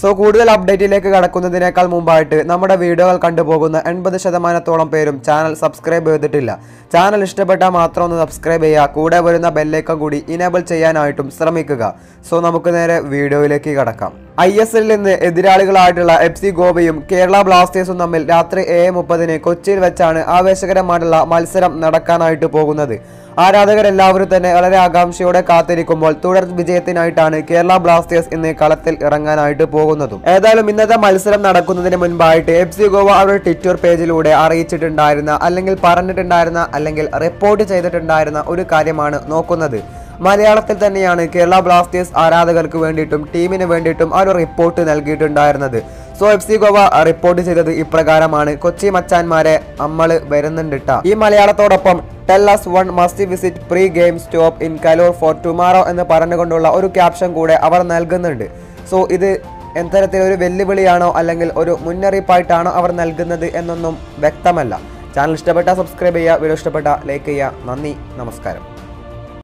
So കൂടുതൽ അപ്ഡേറ്റിലേക്ക് കടക്കുന്നതിനേക്കാൾ മുമ്പായിട്ട് നമ്മുടെ വീഡിയോകൾ കണ്ടുപോകുന്ന എൺപത് ശതമാനത്തോളം പേരും ചാനൽ സബ്സ്ക്രൈബ് ചെയ്തിട്ടില്ല. ചാനൽ ഇഷ്ടപ്പെട്ടാൽ മാത്രം ഒന്ന് സബ്സ്ക്രൈബ് ചെയ്യുക. കൂടെ വരുന്ന ബെല്ലേക്കം കൂടി ഇനേബിൾ ചെയ്യാനായിട്ടും ശ്രമിക്കുക. സോ നമുക്ക് നേരെ വീഡിയോയിലേക്ക് കടക്കാം. ഐ എസ് എല്ലിൽ നിന്ന് എതിരാളികളായിട്ടുള്ള എഫ് സി ഗോവയും കേരള ബ്ലാസ്റ്റേഴ്സും തമ്മിൽ രാത്രി ഏഴ് മുപ്പതിന് കൊച്ചിയിൽ വെച്ചാണ് ആവേശകരമായിട്ടുള്ള മത്സരം നടക്കാനായിട്ട് പോകുന്നത്. ആരാധകരെല്ലാവരും തന്നെ വളരെ ആകാംക്ഷയോടെ കാത്തിരിക്കുമ്പോൾ തുടർ വിജയത്തിനായിട്ടാണ് കേരള ബ്ലാസ്റ്റേഴ്സ് ഇന്ന് കളത്തിൽ ഇറങ്ങാനായിട്ട് പോകുന്നതും. ഏതായാലും ഇന്നത്തെ മത്സരം നടക്കുന്നതിന് മുൻപായിട്ട് എഫ് സി ഗോവ അവരുടെ ട്വിറ്റർ പേജിലൂടെ അറിയിച്ചിട്ടുണ്ടായിരുന്ന അല്ലെങ്കിൽ പറഞ്ഞിട്ടുണ്ടായിരുന്ന അല്ലെങ്കിൽ റിപ്പോർട്ട് ചെയ്തിട്ടുണ്ടായിരുന്ന ഒരു കാര്യമാണ് നോക്കുന്നത്. മലയാളത്തിൽ തന്നെയാണ് കേരള ബ്ലാസ്റ്റേഴ്സ് ആരാധകർക്ക് വേണ്ടിയിട്ടും ടീമിന് വേണ്ടിയിട്ടും ആ ഒരു report നൽകിയിട്ടുണ്ടായിരുന്നത്. So F C Goa report ചെയ്തത് ഇപ്രകാരമാണ്. കൊച്ചി മച്ചാന്മാരെ നമ്മൾ വരുന്നുണ്ടിട്ട ഈ മലയാളത്തോടൊപ്പം tell us one must visit pre game stop in Kaloor for tomorrow എന്ന് പറഞ്ഞുകൊണ്ടുള്ള ഒരു ക്യാപ്ഷൻ കൂടെ അവർ നൽകുന്നുണ്ട്. സോ ഇത് എത്തരത്തിൽ ഒരു വെല്ലുവിളിയാണോ അല്ലെങ്കിൽ ഒരു മുന്നറിയിപ്പായിട്ടാണോ അവർ നൽകുന്നത് എന്നൊന്നും വ്യക്തമല്ല. ചാനൽ ഇഷ്ടപ്പെട്ട സബ്സ്ക്രൈബ് ചെയ്യുക വീഡിയോ ഇഷ്ടപ്പെട്ട ലൈക്ക് ചെയ്യുക. നന്ദി നമസ്കാരം.